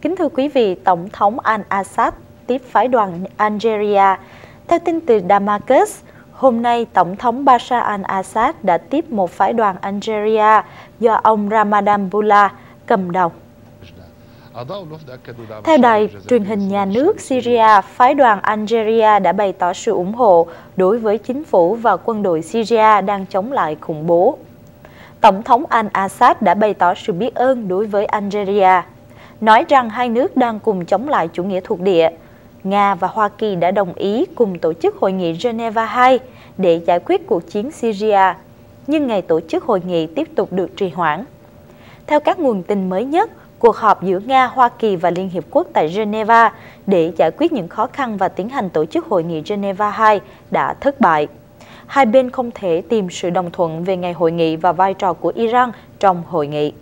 Kính thưa quý vị, Tổng thống al-Assad tiếp phái đoàn Algeria. Theo tin từ Damascus, hôm nay Tổng thống Bashar al-Assad đã tiếp một phái đoàn Algeria do ông Ramadan Bula cầm đầu. Theo đài truyền hình nhà nước Syria, phái đoàn Algeria đã bày tỏ sự ủng hộ đối với chính phủ và quân đội Syria đang chống lại khủng bố. Tổng thống al-Assad đã bày tỏ sự biết ơn đối với Algeria, nói rằng hai nước đang cùng chống lại chủ nghĩa thuộc địa. Nga và Hoa Kỳ đã đồng ý cùng tổ chức hội nghị Geneva 2 để giải quyết cuộc chiến Syria, nhưng ngày tổ chức hội nghị tiếp tục được trì hoãn. Theo các nguồn tin mới nhất, cuộc họp giữa Nga, Hoa Kỳ và Liên Hiệp Quốc tại Geneva để giải quyết những khó khăn và tiến hành tổ chức hội nghị Geneva 2 đã thất bại. Hai bên không thể tìm sự đồng thuận về ngày hội nghị và vai trò của Iran trong hội nghị.